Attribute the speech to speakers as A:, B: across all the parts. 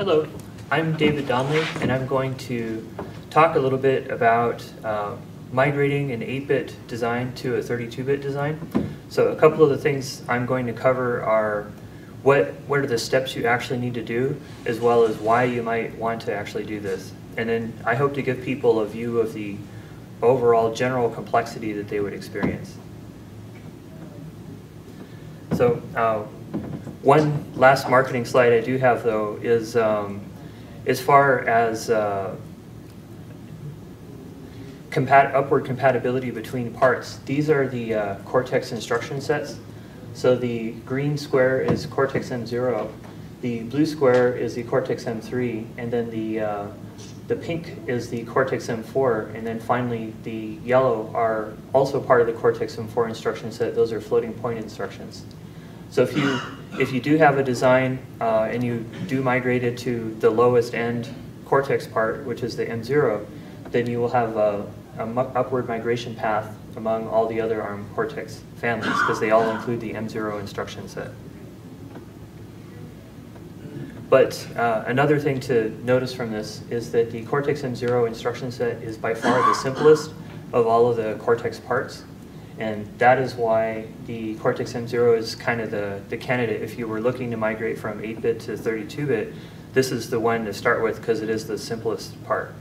A: Hello, I'm David Donnelly, and I'm going to talk a little bit about uh, migrating an 8-bit design to a 32-bit design. So a couple of the things I'm going to cover are what, what are the steps you actually need to do, as well as why you might want to actually do this. And then I hope to give people a view of the overall general complexity that they would experience. So uh, one last marketing slide I do have though is um, as far as uh, compat upward compatibility between parts. These are the uh, Cortex instruction sets. So the green square is Cortex M0, the blue square is the Cortex M3, and then the, uh, the pink is the Cortex M4, and then finally the yellow are also part of the Cortex M4 instruction set. Those are floating point instructions. So if you if you do have a design uh, and you do migrate it to the lowest end cortex part, which is the M0, then you will have a, upward migration path among all the other ARM Cortex families because they all include the M0 instruction set. But uh, another thing to notice from this is that the Cortex M0 instruction set is by far the simplest of all of the Cortex parts. And that is why the Cortex M0 is kind of the, the candidate. If you were looking to migrate from 8-bit to 32-bit, this is the one to start with because it is the simplest part.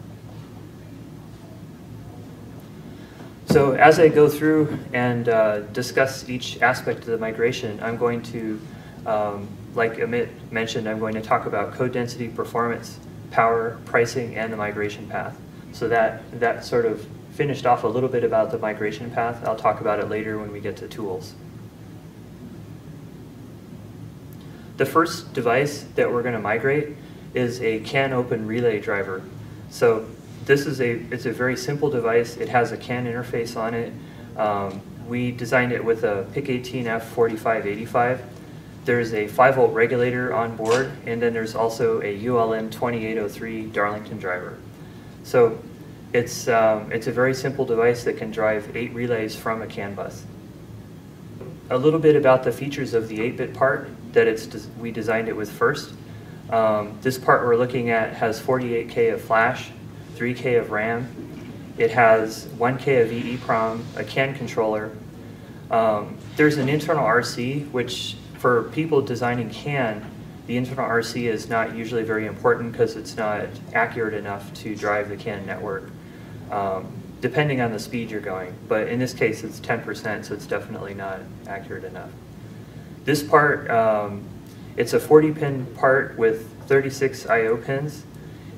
A: So as I go through and uh, discuss each aspect of the migration, I'm going to, um, like Amit mentioned, I'm going to talk about code density, performance, power, pricing, and the migration path. So that, that sort of finished off a little bit about the migration path. I'll talk about it later when we get to tools. The first device that we're going to migrate is a CANopen relay driver. So this is a, it's a very simple device. It has a CAN interface on it. Um, we designed it with a PIC18F4585. There's a 5 volt regulator on board, and then there's also a ULN 2803 Darlington driver. So it's, um, it's a very simple device that can drive eight relays from a CAN bus. A little bit about the features of the 8-bit part that it's we designed it with first. Um, this part we're looking at has 48K of flash, 3K of RAM. It has 1K of EEPROM, a CAN controller. Um, there's an internal RC, which for people designing CAN, the internal RC is not usually very important because it's not accurate enough to drive the CAN network um, depending on the speed you're going. But in this case, it's 10%, so it's definitely not accurate enough. This part, um, it's a 40-pin part with 36 I.O. pins,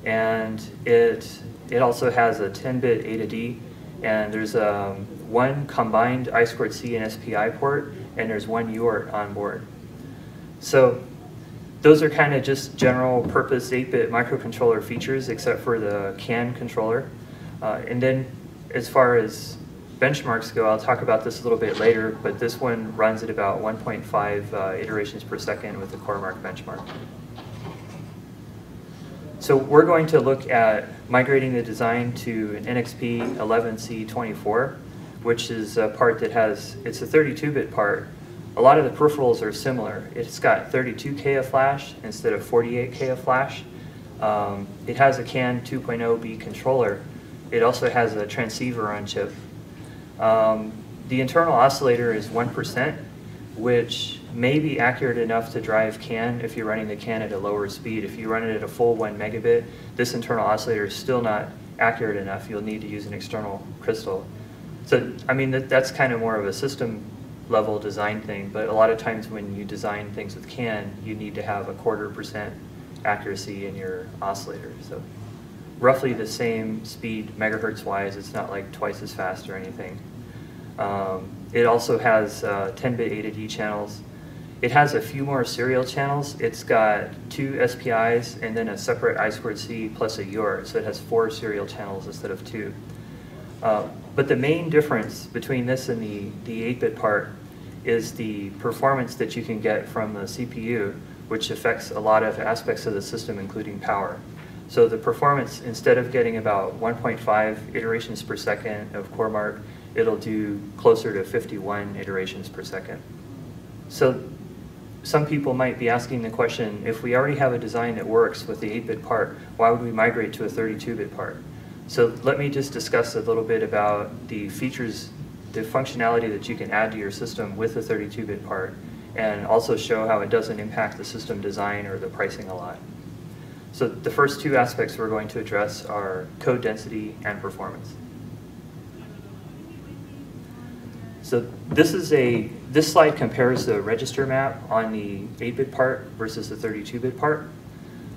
A: and it, it also has a 10-bit A to D, and there's um, one combined I squared C and SPI port, and there's one UART on board. So those are kind of just general purpose 8-bit microcontroller features except for the CAN controller. Uh, and then as far as benchmarks go, I'll talk about this a little bit later, but this one runs at about 1.5 uh, iterations per second with the CoreMark benchmark. So we're going to look at migrating the design to an NXP 11C24, which is a part that has, it's a 32-bit part. A lot of the peripherals are similar. It's got 32K of flash instead of 48K of flash. Um, it has a CAN 2.0B controller, it also has a transceiver on chip. Um, the internal oscillator is 1%, which may be accurate enough to drive CAN if you're running the CAN at a lower speed. If you run it at a full 1 megabit, this internal oscillator is still not accurate enough. You'll need to use an external crystal. So, I mean, that, that's kind of more of a system level design thing, but a lot of times when you design things with CAN, you need to have a quarter percent accuracy in your oscillator. So roughly the same speed megahertz wise. It's not like twice as fast or anything. Um, it also has 10-bit uh, A to D channels. It has a few more serial channels. It's got two SPIs and then a separate I squared C plus a UART, so it has four serial channels instead of two. Uh, but the main difference between this and the, the 8-bit part is the performance that you can get from the CPU, which affects a lot of aspects of the system, including power. So the performance, instead of getting about 1.5 iterations per second of CoreMark, it'll do closer to 51 iterations per second. So some people might be asking the question, if we already have a design that works with the 8-bit part, why would we migrate to a 32-bit part? So let me just discuss a little bit about the features, the functionality that you can add to your system with the 32-bit part, and also show how it doesn't impact the system design or the pricing a lot. So the first two aspects we're going to address are code density and performance. So this is a this slide compares the register map on the 8-bit part versus the 32-bit part.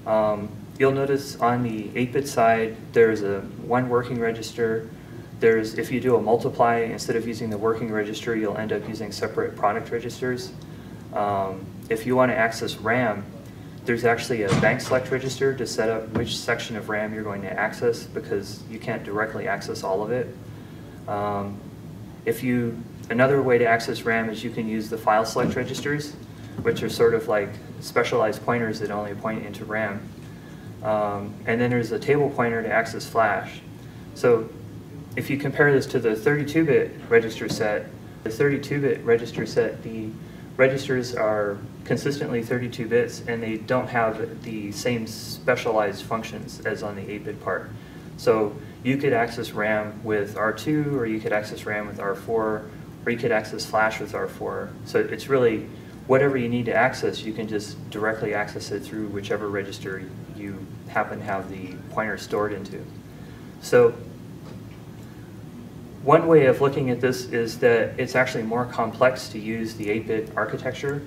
A: Um, you'll notice on the 8-bit side there's a one working register. There's if you do a multiply instead of using the working register, you'll end up using separate product registers. Um, if you want to access RAM, there's actually a bank select register to set up which section of RAM you're going to access because you can't directly access all of it. Um, if you, another way to access RAM is you can use the file select registers, which are sort of like specialized pointers that only point into RAM. Um, and then there's a table pointer to access flash. So if you compare this to the 32-bit register set, the 32-bit register set, the registers are consistently 32 bits and they don't have the same specialized functions as on the 8-bit part. So you could access RAM with R2 or you could access RAM with R4 or you could access flash with R4. So it's really whatever you need to access, you can just directly access it through whichever register you happen to have the pointer stored into. So one way of looking at this is that it's actually more complex to use the 8-bit architecture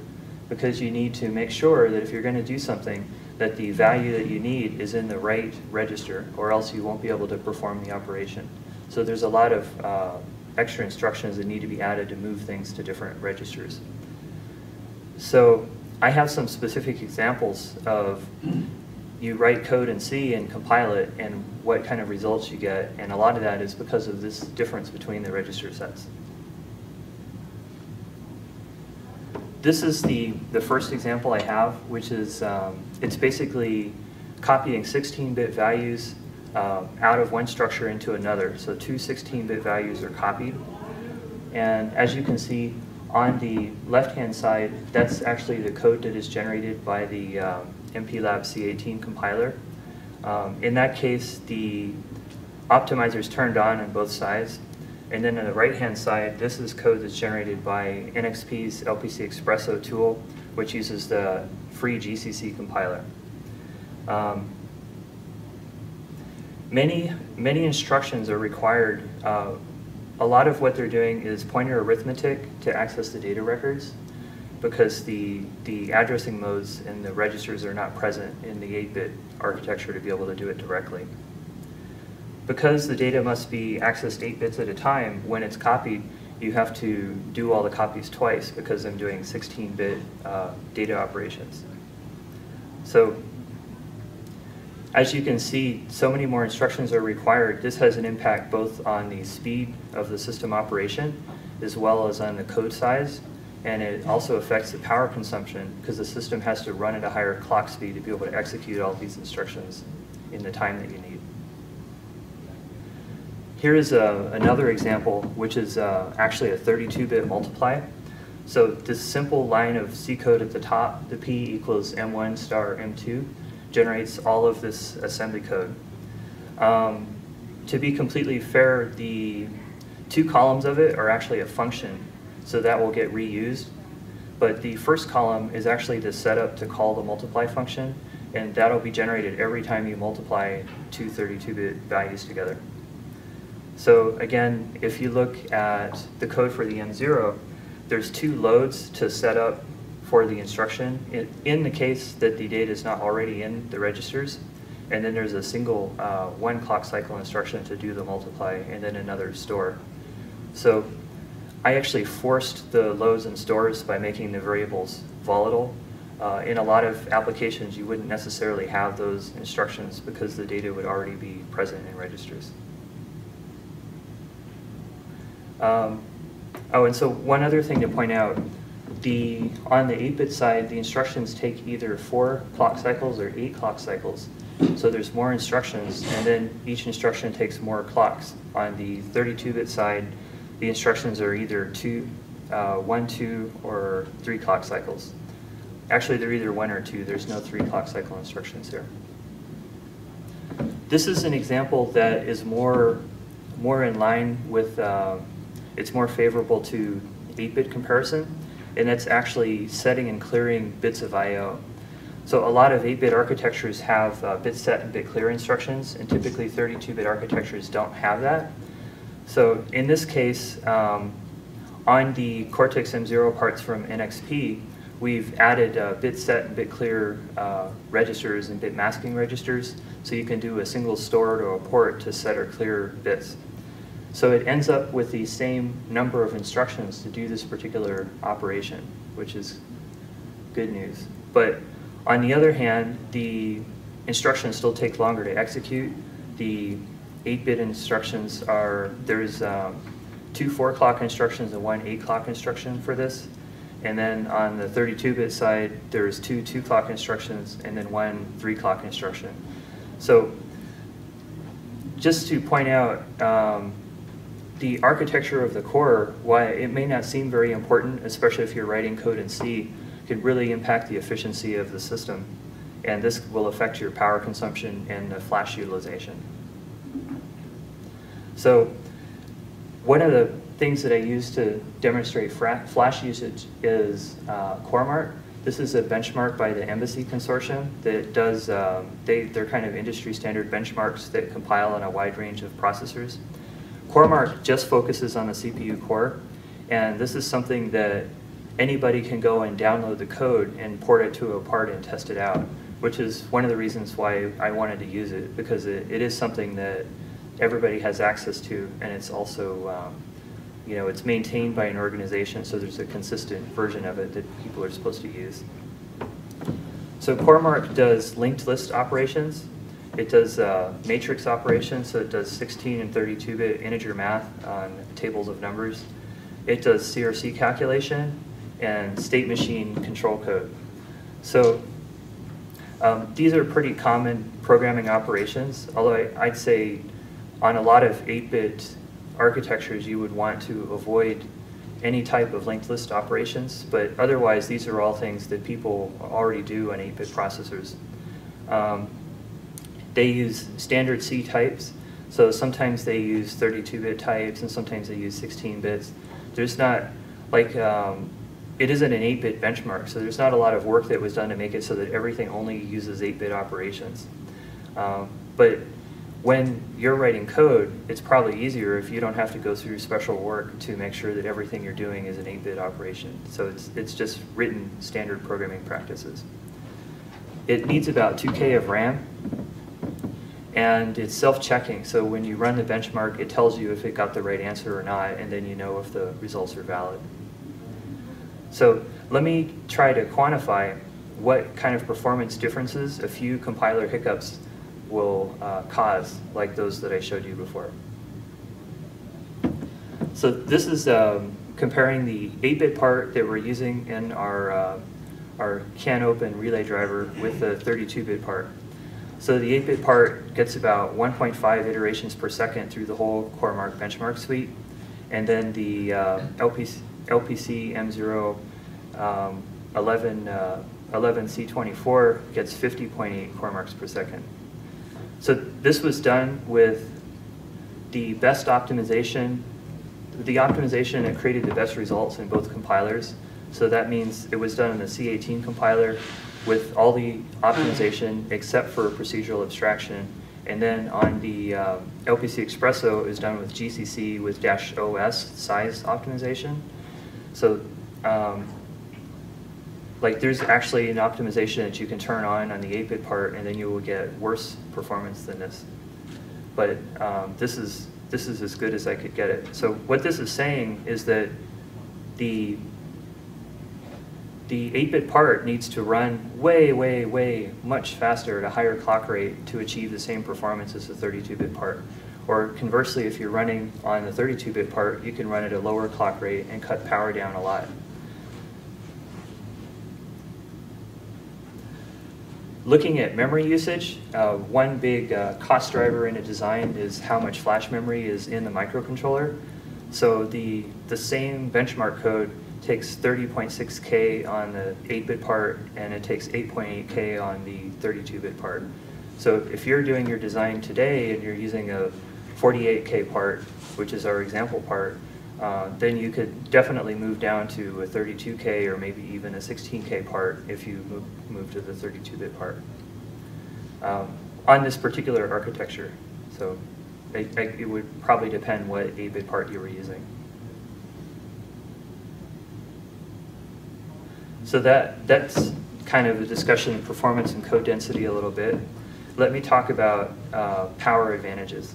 A: because you need to make sure that if you're going to do something, that the value that you need is in the right register, or else you won't be able to perform the operation. So there's a lot of uh, extra instructions that need to be added to move things to different registers. So I have some specific examples of you write code in C and compile it and what kind of results you get, and a lot of that is because of this difference between the register sets. This is the, the first example I have, which is, um, it's basically copying 16-bit values um, out of one structure into another. So two 16-bit values are copied. And as you can see, on the left-hand side, that's actually the code that is generated by the um, MPLAB C18 compiler. In that case, the optimizer is turned on on both sides. And then on the right-hand side, this is code that's generated by NXP's LPCXpresso tool, which uses the free GCC compiler. Um, many, many instructions are required. Uh, a lot of what they're doing is pointer arithmetic to access the data records because the, the addressing modes and the registers are not present in the 8-bit architecture to be able to do it directly. Because the data must be accessed 8 bits at a time, when it's copied, you have to do all the copies twice because I'm doing 16-bit uh, data operations. So as you can see, so many more instructions are required. This has an impact both on the speed of the system operation as well as on the code size and it also affects the power consumption because the system has to run at a higher clock speed to be able to execute all these instructions in the time that you need. Here is a, another example, which is uh, actually a 32-bit multiply. So this simple line of C code at the top, the P equals M1 star M2, generates all of this assembly code. Um, to be completely fair, the two columns of it are actually a function so that will get reused. But the first column is actually the setup to call the multiply function, and that'll be generated every time you multiply two 32-bit values together. So again, if you look at the code for the M0, there's two loads to set up for the instruction in, in the case that the data is not already in the registers. And then there's a single uh, one clock cycle instruction to do the multiply and then another store. So I actually forced the loads and stores by making the variables volatile. Uh, in a lot of applications, you wouldn't necessarily have those instructions because the data would already be present in registers. Um, oh, and so one other thing to point out, the on the 8-bit side, the instructions take either four clock cycles or eight clock cycles. So there's more instructions, and then each instruction takes more clocks. On the 32-bit side, the instructions are either two, uh, one, two, or three clock cycles. Actually, they're either one or two. There's no three clock cycle instructions here. This is an example that is more, more in line with, uh, it's more favorable to 8-bit comparison, and that's actually setting and clearing bits of I.O. So a lot of 8-bit architectures have uh, bit set and bit clear instructions, and typically 32-bit architectures don't have that. So in this case, um, on the Cortex M0 parts from NXP, we've added uh, bit set and bit clear uh, registers and bit masking registers, so you can do a single store to a port to set or clear bits. So it ends up with the same number of instructions to do this particular operation, which is good news. But on the other hand, the instructions still take longer to execute. The 8-bit instructions are, there's um, two 4 clock instructions and one 8 clock instruction for this. And then on the 32-bit side, there's two 2 clock instructions and then one 3 clock instruction. So just to point out, um, the architecture of the core, why it may not seem very important, especially if you're writing code in C, could really impact the efficiency of the system. And this will affect your power consumption and the flash utilization. So one of the things that I use to demonstrate flash usage is uh, CoreMark. This is a benchmark by the EEMBC Consortium that does, um, they, they're kind of industry standard benchmarks that compile on a wide range of processors. CoreMark just focuses on the CPU core, and this is something that anybody can go and download the code and port it to a part and test it out, which is one of the reasons why I wanted to use it, because it, it is something that everybody has access to, and it's also, um, you know, it's maintained by an organization, so there's a consistent version of it that people are supposed to use. So CoreMark does linked list operations. It does uh, matrix operations, so it does 16 and 32-bit integer math on tables of numbers. It does CRC calculation, and state machine control code. So um, these are pretty common programming operations, although I, I'd say on a lot of 8-bit architectures you would want to avoid any type of linked list operations, but otherwise these are all things that people already do on 8-bit processors. Um, they use standard C types, so sometimes they use 32-bit types and sometimes they use 16 bits. There's not, like um, it isn't an 8-bit benchmark, so there's not a lot of work that was done to make it so that everything only uses 8-bit operations. Um, but when you're writing code, it's probably easier if you don't have to go through special work to make sure that everything you're doing is an 8-bit operation. So it's, it's just written standard programming practices. It needs about 2K of RAM, and it's self-checking. So when you run the benchmark, it tells you if it got the right answer or not, and then you know if the results are valid. So let me try to quantify what kind of performance differences a few compiler hiccups will uh, cause, like those that I showed you before. So this is um, comparing the 8-bit part that we're using in our, uh, our CANopen relay driver with the 32-bit part. So the 8-bit part gets about 1.5 iterations per second through the whole CoreMark benchmark suite. And then the uh, LPC, LPC M0 um, 11, uh, 11C24 gets 50.8 core marks per second. So this was done with the best optimization, the optimization that created the best results in both compilers. So that means it was done in the C18 compiler with all the optimization except for procedural abstraction. And then on the uh, LPCXpresso is done with GCC with dash OS size optimization. So um, like there's actually an optimization that you can turn on on the 8-bit part and then you will get worse performance than this. But um, this is this is as good as I could get it. So what this is saying is that the the 8-bit part needs to run way, way, way much faster at a higher clock rate to achieve the same performance as the 32-bit part. Or conversely, if you're running on the 32-bit part, you can run at a lower clock rate and cut power down a lot. Looking at memory usage, uh, one big uh, cost driver in a design is how much flash memory is in the microcontroller. So the, the same benchmark code takes 30.6K on the 8-bit part, and it takes 8.8K on the 32-bit part. So if you're doing your design today and you're using a 48K part, which is our example part, uh, then you could definitely move down to a 32K or maybe even a 16K part if you move, move to the 32-bit part um, on this particular architecture. So it, it would probably depend what 8-bit part you were using. So that, that's kind of a discussion of performance and code density a little bit. Let me talk about uh, power advantages.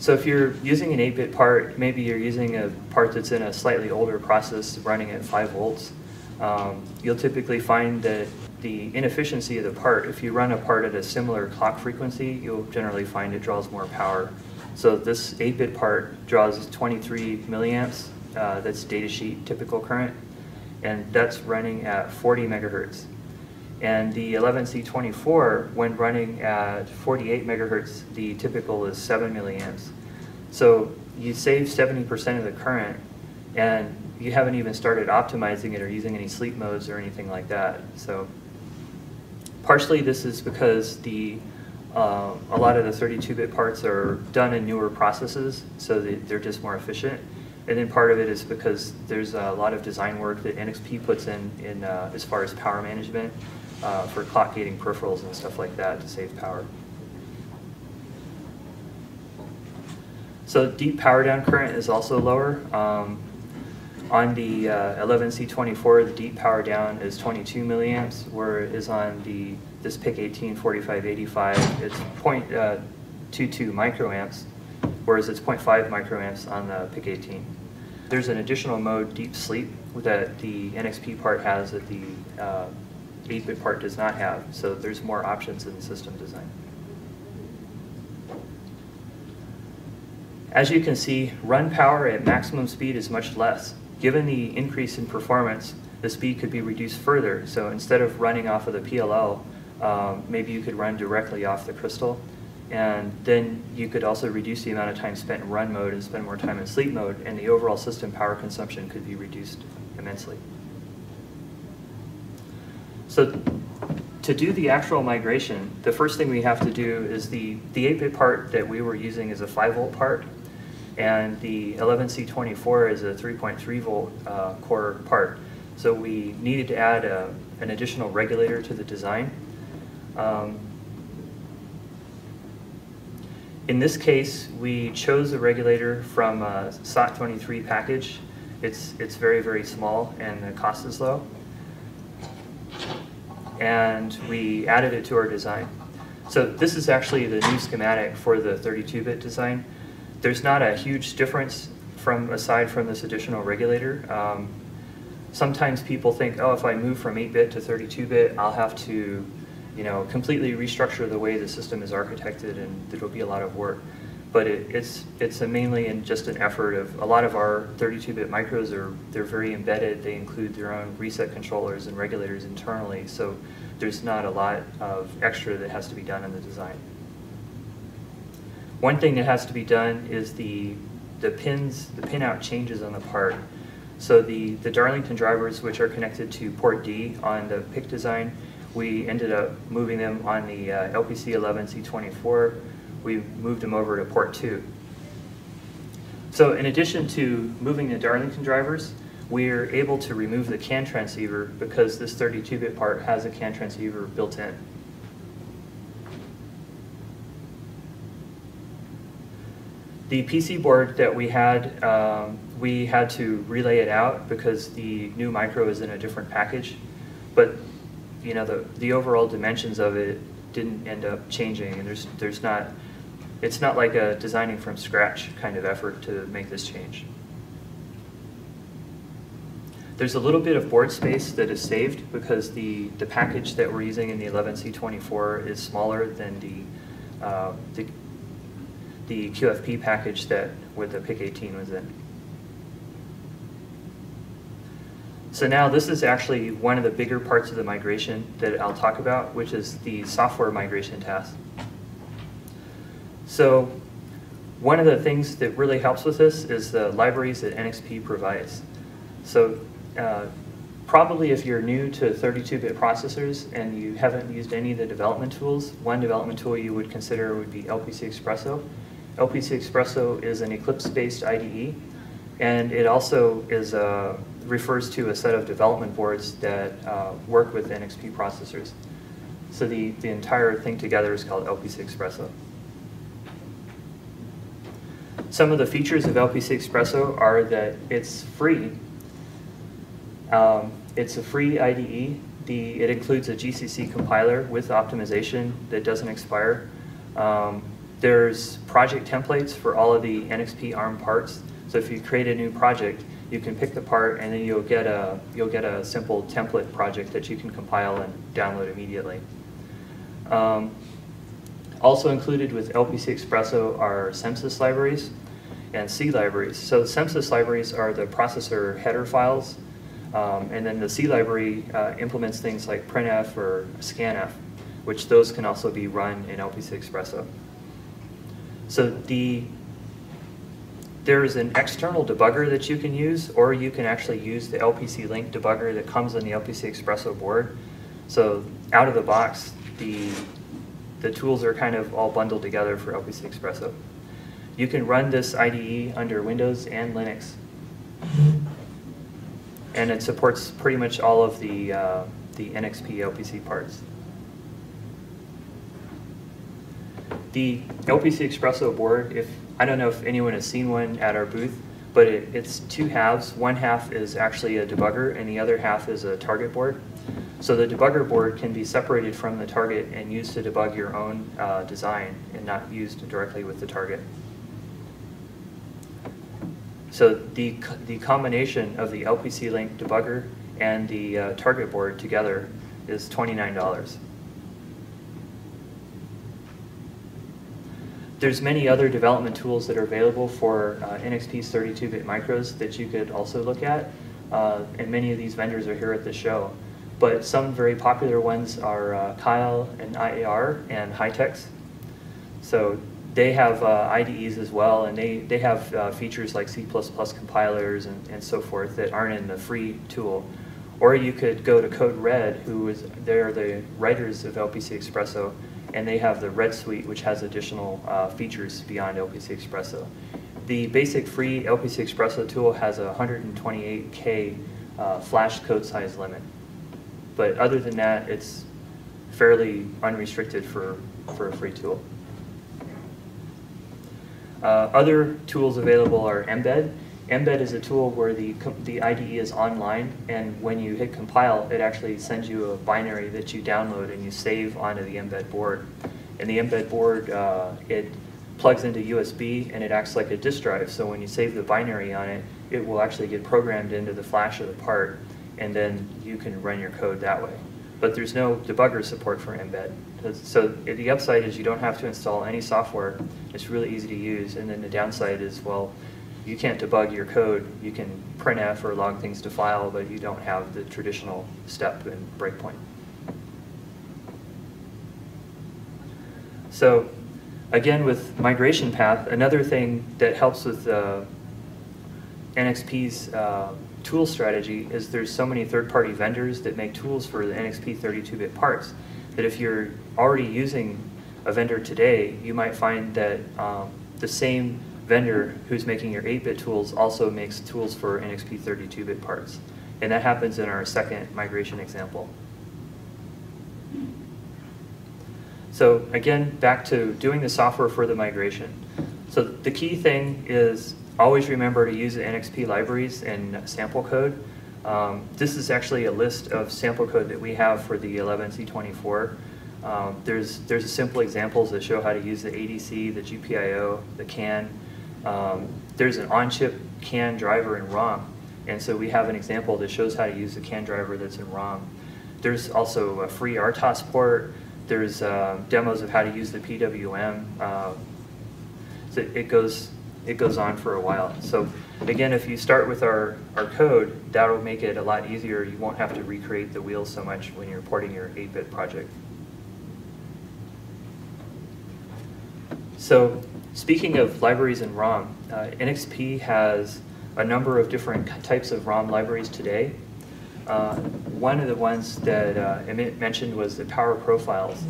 A: So if you're using an 8-bit part, maybe you're using a part that's in a slightly older process running at 5 volts, um, you'll typically find that the inefficiency of the part, if you run a part at a similar clock frequency, you'll generally find it draws more power. So this 8-bit part draws 23 milliamps, uh, that's datasheet typical current, and that's running at 40 megahertz. And the 11C24, when running at 48 megahertz, the typical is 7 milliamps. So you save 70% of the current, and you haven't even started optimizing it or using any sleep modes or anything like that. So partially this is because the uh, a lot of the 32-bit parts are done in newer processes, so they, they're just more efficient. And then part of it is because there's a lot of design work that NXP puts in, in uh, as far as power management uh, for clock gating peripherals and stuff like that to save power. So deep power down current is also lower. Um, on the uh, 11C24, the deep power down is 22 milliamps, where on the this PIC 18 4585, it's 0.22 uh, microamps, whereas it's 0.5 microamps on the PIC 18. There's an additional mode, deep sleep, that the NXP part has that the 8-bit uh, part does not have, so there's more options in the system design. As you can see, run power at maximum speed is much less. Given the increase in performance, the speed could be reduced further. So instead of running off of the PLL, um, maybe you could run directly off the crystal. And then you could also reduce the amount of time spent in run mode and spend more time in sleep mode, and the overall system power consumption could be reduced immensely. So to do the actual migration, the first thing we have to do is the, the 8-bit part that we were using is a 5 volt part and the 11C24 is a 3.3 volt uh, core part. So we needed to add a, an additional regulator to the design. Um, in this case, we chose a regulator from a SOT23 package. It's, it's very, very small and the cost is low. And we added it to our design. So this is actually the new schematic for the 32-bit design there's not a huge difference from aside from this additional regulator. Um, sometimes people think, oh, if I move from 8-bit to 32-bit, I'll have to, you know, completely restructure the way the system is architected, and there'll be a lot of work. But it, it's it's mainly in just an effort of a lot of our 32-bit micros are they're very embedded. They include their own reset controllers and regulators internally, so there's not a lot of extra that has to be done in the design. One thing that has to be done is the, the pins, the pinout changes on the part. So the, the Darlington drivers, which are connected to port D on the PIC design, we ended up moving them on the uh, LPC11C24. We moved them over to port 2. So in addition to moving the Darlington drivers, we're able to remove the CAN transceiver because this 32-bit part has a CAN transceiver built in. The PC board that we had, um, we had to relay it out because the new micro is in a different package. But you know, the, the overall dimensions of it didn't end up changing and there's, there's not, it's not like a designing from scratch kind of effort to make this change. There's a little bit of board space that is saved because the, the package that we're using in the 11C24 is smaller than the, uh, the the QFP package that with the PIC18 was in. So now this is actually one of the bigger parts of the migration that I'll talk about, which is the software migration task. So one of the things that really helps with this is the libraries that NXP provides. So uh, probably if you're new to 32-bit processors and you haven't used any of the development tools, one development tool you would consider would be LPCXpresso. LPC Expresso is an Eclipse-based IDE, and it also is uh, refers to a set of development boards that uh, work with NXP processors. So the, the entire thing together is called LPCXpresso. Some of the features of LPCXpresso are that it's free. Um, it's a free IDE. The, it includes a GCC compiler with optimization that doesn't expire. Um, there's project templates for all of the NXP ARM parts. So if you create a new project, you can pick the part and then you'll get a, you'll get a simple template project that you can compile and download immediately. Um, also included with LPCXpresso are CMSIS libraries and C libraries. So CMSIS libraries are the processor header files, um, and then the C library uh, implements things like printf or scanf, which those can also be run in LPCXpresso. So the there is an external debugger that you can use, or you can actually use the LPC Link debugger that comes on the LPCXpresso board. So out of the box, the, the tools are kind of all bundled together for LPCXpresso. You can run this IDE under Windows and Linux. And it supports pretty much all of the, uh, the NXP LPC parts. The LPCXpresso board, if I don't know if anyone has seen one at our booth, but it, it's two halves. One half is actually a debugger and the other half is a target board. So the debugger board can be separated from the target and used to debug your own uh, design and not used directly with the target. So the, the combination of the LPC Link debugger and the uh, target board together is $29. There's many other development tools that are available for uh, NXP's 32-bit micros that you could also look at, uh, and many of these vendors are here at the show. But some very popular ones are uh, Keil and IAR and Hitex. So they have uh, IDEs as well, and they, they have uh, features like C++ compilers and, and so forth that aren't in the free tool. Or you could go to Code Red, who is, they're the writers of LPCXpresso, and they have the Red Suite, which has additional uh, features beyond LPCXpresso. The basic free LPCXpresso tool has a 128K uh, flash code size limit. But other than that, it's fairly unrestricted for, for a free tool. Uh, other tools available are Mbed. Mbed is a tool where the, the IDE is online, and when you hit compile, it actually sends you a binary that you download and you save onto the mbed board. And the mbed board, uh, it plugs into USB and it acts like a disk drive. So when you save the binary on it, it will actually get programmed into the flash of the part, and then you can run your code that way. But there's no debugger support for mbed. So the upside is you don't have to install any software. It's really easy to use. And then the downside is, well, you can't debug your code. You can printf or log things to file, but you don't have the traditional step and breakpoint. So again, with migration path, another thing that helps with uh, NXP's uh, tool strategy is there's so many third-party vendors that make tools for the NXP 32-bit parts that if you're already using a vendor today, you might find that um, the same vendor who's making your 8-bit tools also makes tools for NXP 32-bit parts. And that happens in our second migration example. So again, back to doing the software for the migration. So the key thing is always remember to use the NXP libraries and sample code. Um, this is actually a list of sample code that we have for the 11C24. Um, there's, there's simple examples that show how to use the ADC, the GPIO, the CAN, um, there's an on-chip CAN driver in ROM, and so we have an example that shows how to use the CAN driver that's in ROM. There's also a free RTOS port. There's uh, demos of how to use the PWM. Uh, so it goes it goes on for a while. So again, if you start with our, our code, that'll make it a lot easier. You won't have to recreate the wheels so much when you're porting your 8-bit project. So speaking of libraries in ROM, uh, NXP has a number of different types of ROM libraries today. Uh, one of the ones that uh, Emmett mentioned was the Power Profiles.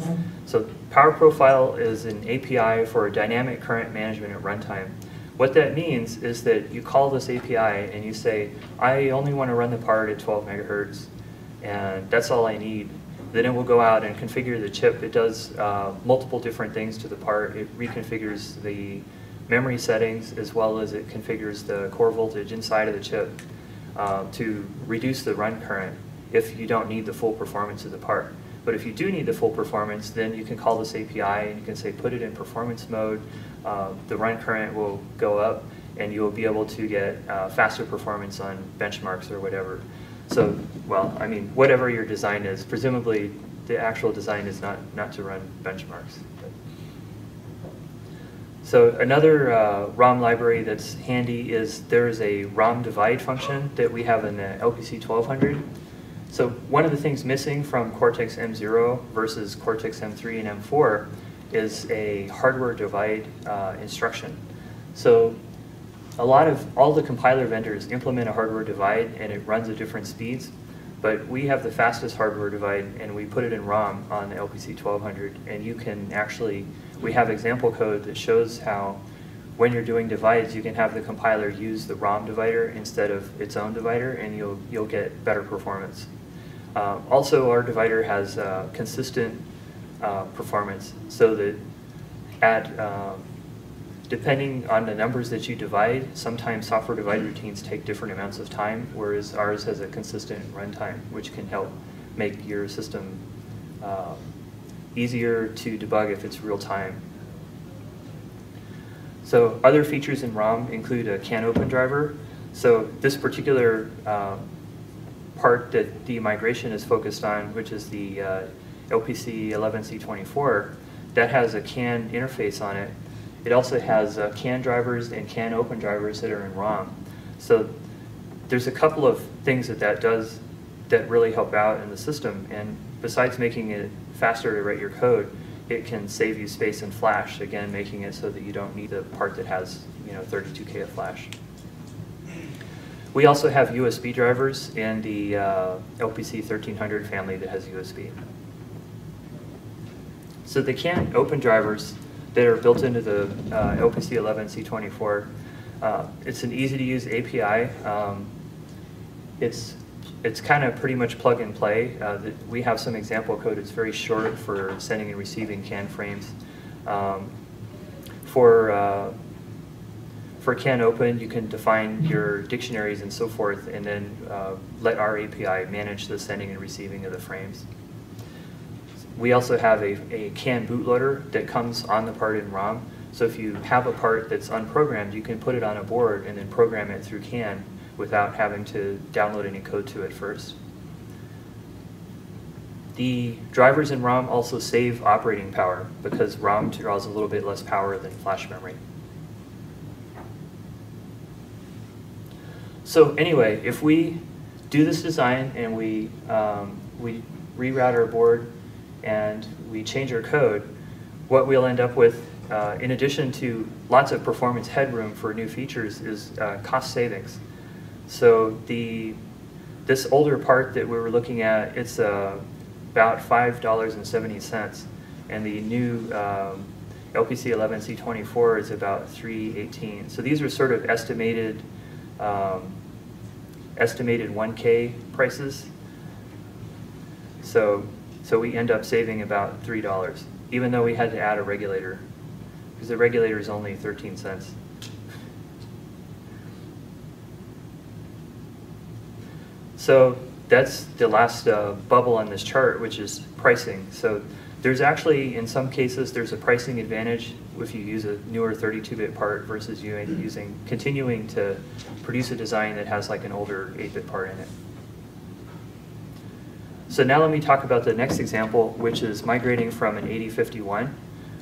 A: So Power Profile is an API for dynamic current management at runtime. What that means is that you call this API and you say, I only want to run the part at 12 megahertz, and that's all I need. Then it will go out and configure the chip. It does uh, multiple different things to the part. It reconfigures the memory settings as well as it configures the core voltage inside of the chip uh, to reduce the run current if you don't need the full performance of the part. But if you do need the full performance, then you can call this API and you can say put it in performance mode. Uh, the run current will go up and you'll be able to get uh, faster performance on benchmarks or whatever. So, well, I mean, whatever your design is, presumably the actual design is not, not to run benchmarks. So another uh, ROM library that's handy is there is a ROM divide function that we have in the LPC 1200. So one of the things missing from Cortex M0 versus Cortex M3 and M4 is a hardware divide uh, instruction. So a lot of, all the compiler vendors implement a hardware divide and it runs at different speeds, but we have the fastest hardware divide and we put it in ROM on the LPC 1200 and you can actually, we have example code that shows how when you're doing divides, you can have the compiler use the ROM divider instead of its own divider and you'll, you'll get better performance. Uh, also, our divider has uh, consistent uh, performance so that at, um, depending on the numbers that you divide, sometimes software divide routines take different amounts of time, whereas ours has a consistent runtime, which can help make your system uh, easier to debug if it's real time. So other features in ROM include a CANopen driver. So this particular uh, part that the migration is focused on, which is the uh, LPC 11C24, that has a CAN interface on it. It also has uh, CAN drivers and CANopen drivers that are in ROM. So there's a couple of things that that does that really help out in the system. And besides making it faster to write your code, it can save you space in flash, again, making it so that you don't need the part that has you know 32K of flash. We also have USB drivers in the uh, LPC 1300 family that has USB. So the CANopen drivers that are built into the uh, LPC 11 C24, uh, it's an easy to use API. Um, it's it's kind of pretty much plug and play. Uh, the, we have some example code. It's very short for sending and receiving CAN frames. Um, for uh, for CANopen, you can define your dictionaries and so forth, and then uh, let our API manage the sending and receiving of the frames. We also have a, a CAN bootloader that comes on the part in ROM. So if you have a part that's unprogrammed, you can put it on a board and then program it through CAN without having to download any code to it first. The drivers in ROM also save operating power because ROM draws a little bit less power than flash memory. So anyway, if we do this design and we, um, we reroute our board and we change our code, what we'll end up with, uh, in addition to lots of performance headroom for new features, is uh, cost savings. So the this older part that we were looking at, it's uh, about $5.70, and the new um, LPC 11C24 is about 318. So these are sort of estimated um, estimated 1K prices. So, so we end up saving about $3, even though we had to add a regulator, because the regulator is only 13 cents. So that's the last uh, bubble on this chart, which is pricing. So there's actually, in some cases, there's a pricing advantage if you use a newer 32-bit part versus you using continuing to produce a design that has like an older 8-bit part in it. So now let me talk about the next example, which is migrating from an 8051,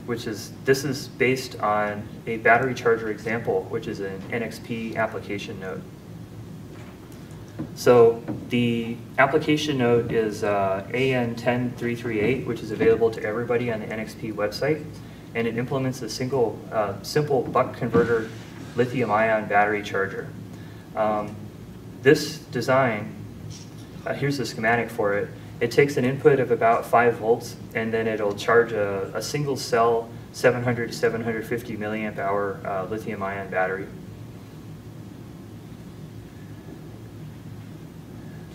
A: which is, this is based on a battery charger example, which is an NXP application node. So the application node is uh, AN10338, which is available to everybody on the NXP website. and it implements a single, uh, simple buck converter lithium-ion battery charger. Um, This design, uh, here's the schematic for it. It takes an input of about 5 volts, and then it'll charge a, a single cell 700 to 750 milliamp hour uh, lithium-ion battery.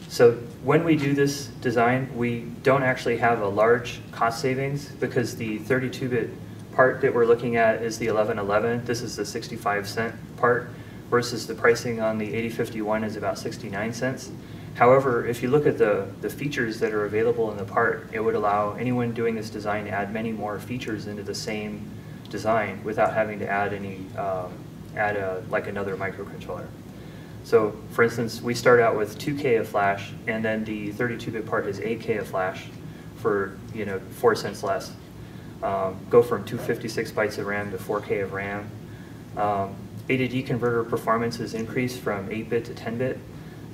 A: So when we do this design, we don't actually have a large cost savings because the 32-bit part that we're looking at is the 1111. This is the 65 cent part versus the pricing on the 8051 is about 69 cents. However, if you look at the, the features that are available in the part, it would allow anyone doing this design to add many more features into the same design without having to add any, um, add a, like another microcontroller. So for instance, we start out with 2K of flash, and then the 32-bit part is 8K of flash for, you know, 4 cents less. Um, go from 256 bytes of RAM to 4K of RAM. Um, A to D converter performance is increased from 8-bit to 10-bit.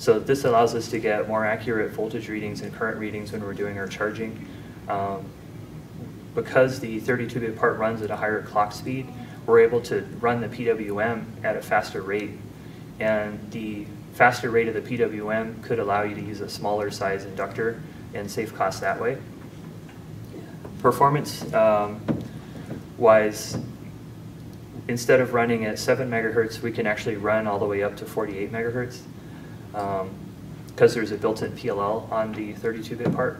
A: So this allows us to get more accurate voltage readings and current readings when we're doing our charging. Um, because the 32-bit part runs at a higher clock speed, we're able to run the PWM at a faster rate. And the faster rate of the PWM could allow you to use a smaller size inductor and save costs that way. Performance um, wise, instead of running at 7 megahertz, we can actually run all the way up to 48 megahertz because there's a built-in PLL on the 32-bit part.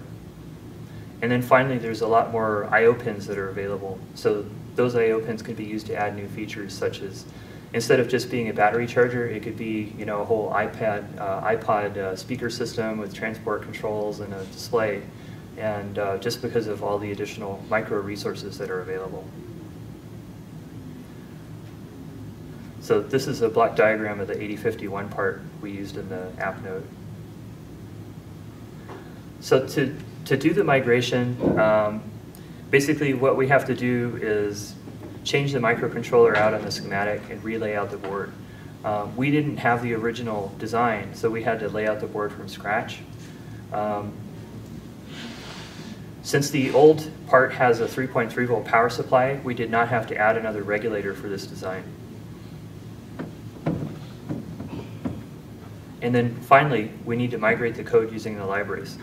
A: And then finally, there's a lot more I.O. pins that are available. So those I.O. pins can be used to add new features such as, instead of just being a battery charger, it could be you know a whole iPad, uh, iPod uh, speaker system with transport controls and a display. And uh, just because of all the additional micro resources that are available. So this is a block diagram of the 8051 part we used in the app note. So to, to do the migration, um, basically what we have to do is change the microcontroller out on the schematic and relay out the board. Um, we didn't have the original design, so we had to lay out the board from scratch. Um, since the old part has a 3.3 volt power supply, we did not have to add another regulator for this design. And then finally, we need to migrate the code using the libraries.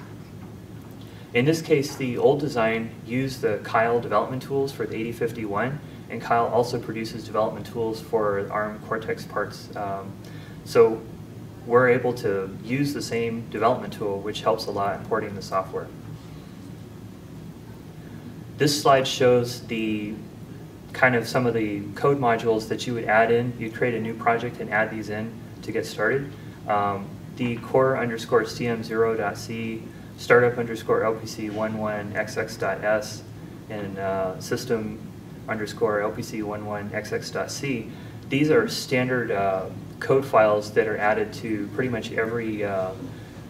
A: In this case, the old design used the Keil development tools for the 8051, and Keil also produces development tools for ARM Cortex parts. Um, so we're able to use the same development tool, which helps a lot in porting the software. This slide shows the kind of some of the code modules that you would add in. You'd create a new project and add these in to get started. Um, the core underscore cm0.c, startup underscore lpc11xx.s, and uh, system underscore lpc11xx.c. These are standard uh, code files that are added to pretty much every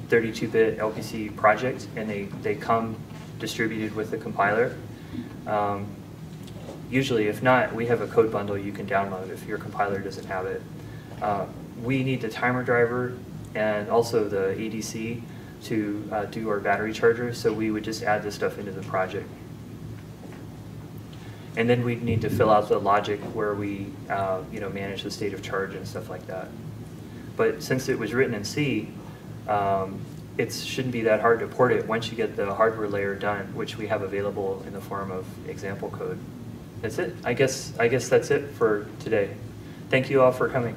A: 32-bit uh, LPC project, and they, they come distributed with the compiler. Um, usually, if not, we have a code bundle you can download if your compiler doesn't have it. We need the timer driver and also the ADC to uh, do our battery charger, so we would just add this stuff into the project. And then we'd need to fill out the logic where we uh, you know, manage the state of charge and stuff like that. But since it was written in C, um, it shouldn't be that hard to port it once you get the hardware layer done, which we have available in the form of example code. That's it. I guess, I guess that's it for today. Thank you all for coming.